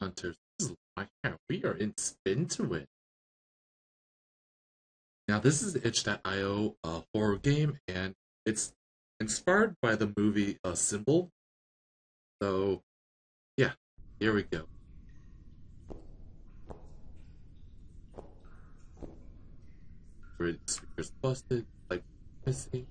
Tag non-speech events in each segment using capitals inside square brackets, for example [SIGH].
This is my hair. We are in Spin to Win. Now, this is itch.io a uh, horror game, and it's inspired by the movie A Symbol. So, yeah, here we go. Speakers busted, like missing.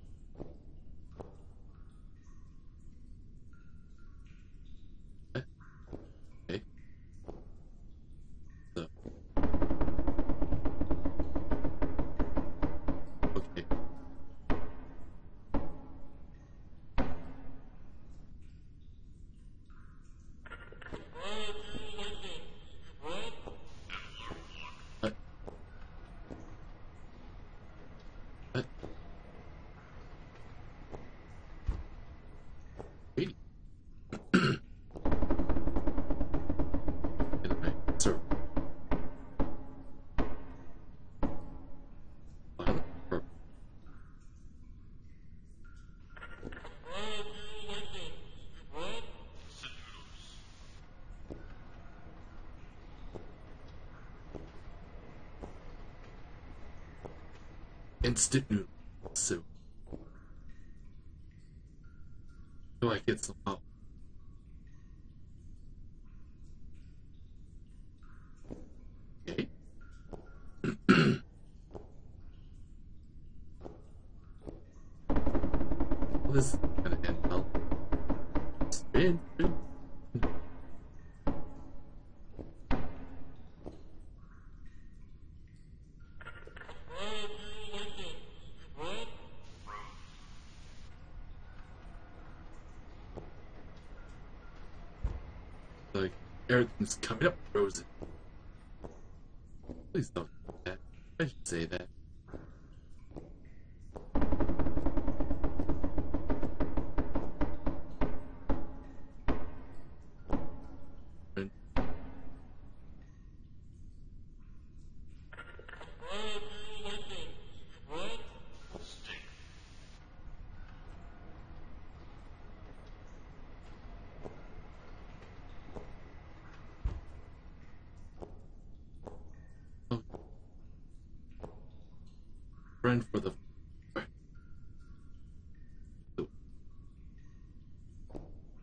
Instant noodle soup. I feel like it's up. Okay. Everything's coming up frozen. Please don't do that. I should say that. For the.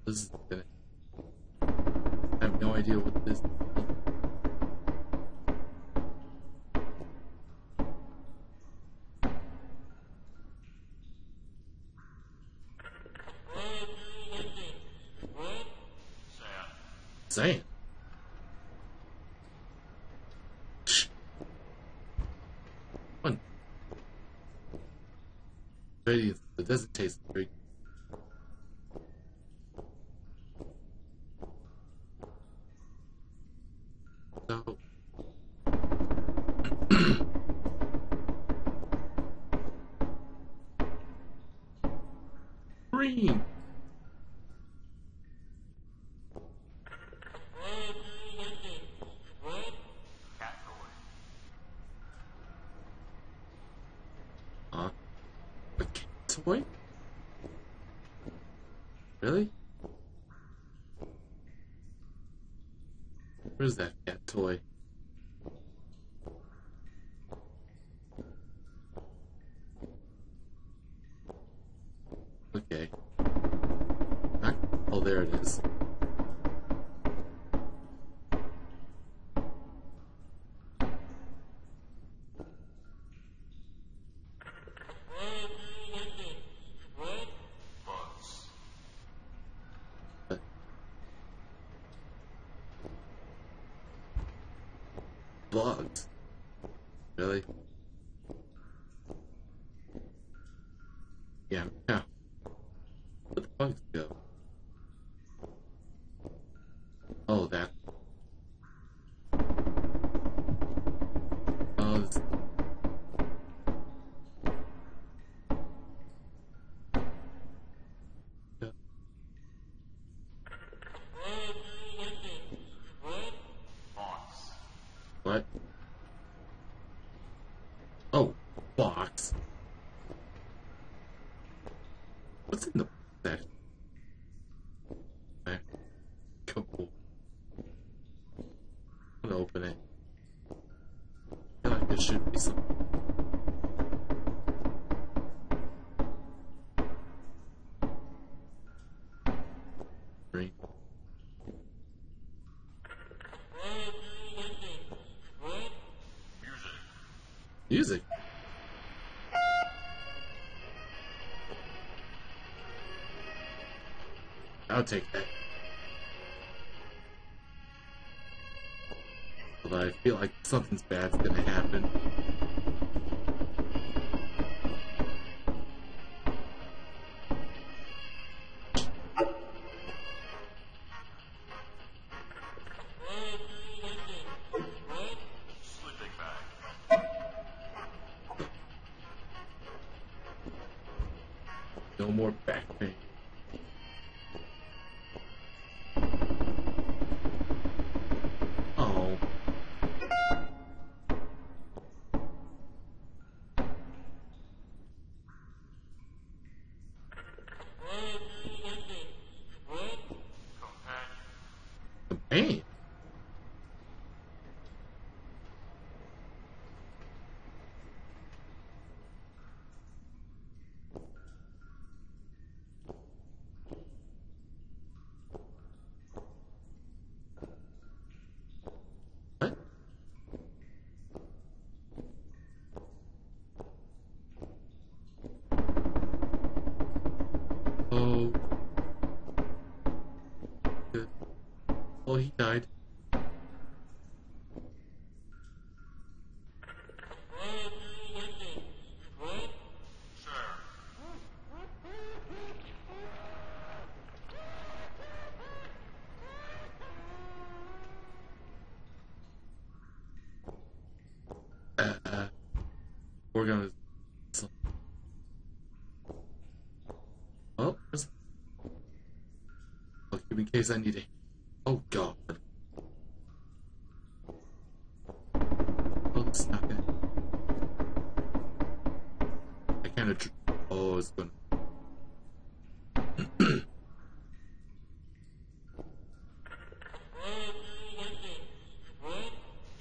Is. I have no idea what this. Saying. It doesn't taste very. So. Toy? Really? Where's that cat toy? Okay. Ah, Oh, there it is. Yeah, yeah. Where the bugs go? Oh, that. Oh. Yeah. What? Music. I'll take that. But I feel like something's bad's gonna happen. More back pain. He died. Uh, we're gonna. In case I need it. Oh God. Oh, it's not gonna. I kind of. Oh, it's.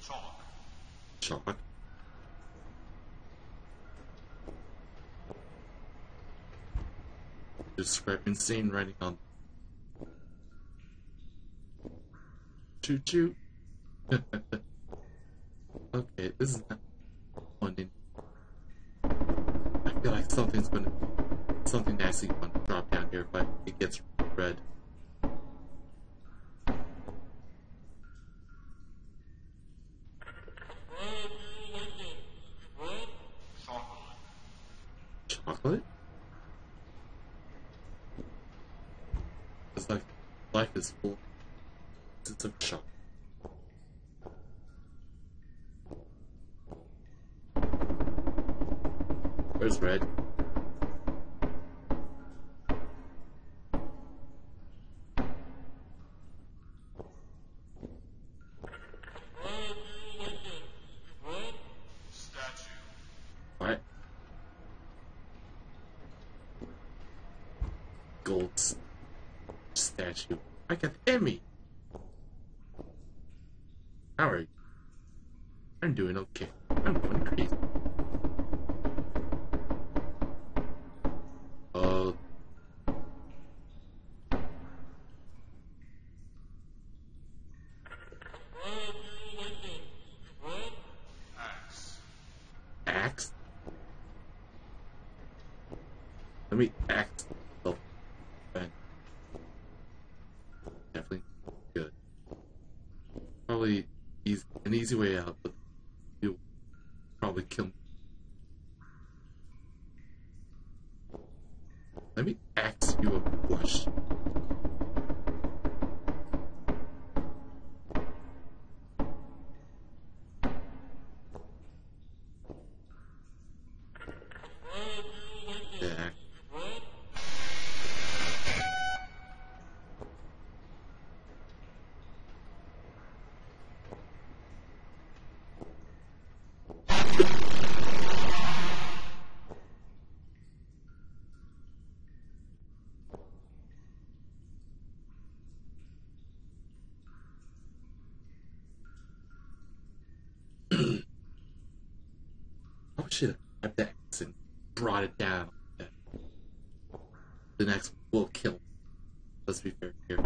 Chalk. Shock. Describe insane writing on. Choo choo. [LAUGHS] okay, this is not one feel like something's gonna. Something nasty gonna drop down here I, it gets red. Chocolate. Chocolate? It's like life is full. It's a chocolate. Where's red? What? Gold statue. I Emmy. How are? I'm doing okay. I'm Me. Oh. Definitely good. Probably easy, an easy way out, but you'll probably kill me. Let me axe you a question. Should have kept that and brought it down. The next will kill. Let's be fair here.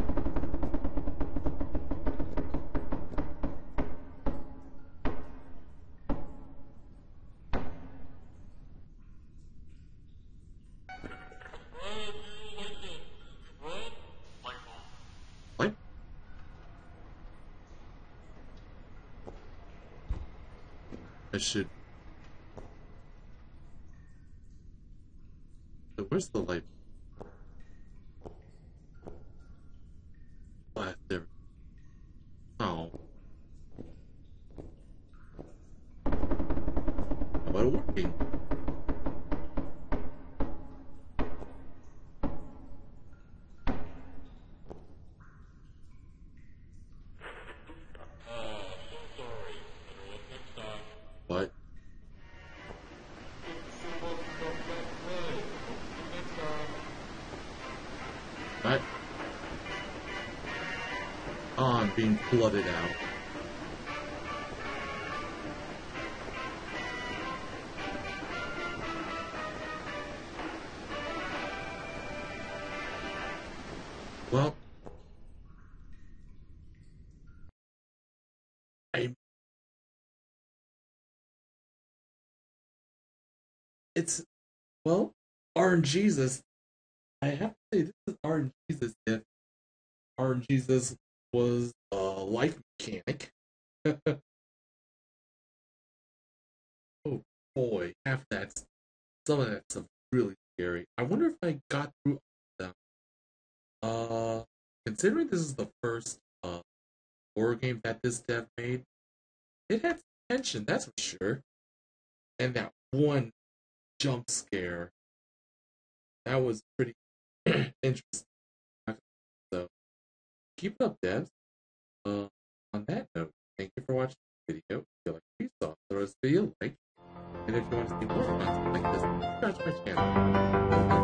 I should. Where's the light? I'm being flooded out. Well, I it's well, RNGesus. I have to say this is RNGesus if RNGesus was a life mechanic. [LAUGHS] oh boy, half that's some of that stuff really scary. I wonder if I got through them. Uh considering this is the first uh horror game that this dev made, it had tension, that's for sure. And that one jump scare. That was pretty [CLEARS THROAT] interesting. Keep it up, devs. Uh, on that note, thank you for watching the video. If you like what you saw, throw this video a like. And if you want to see more content like this, subscribe to my channel.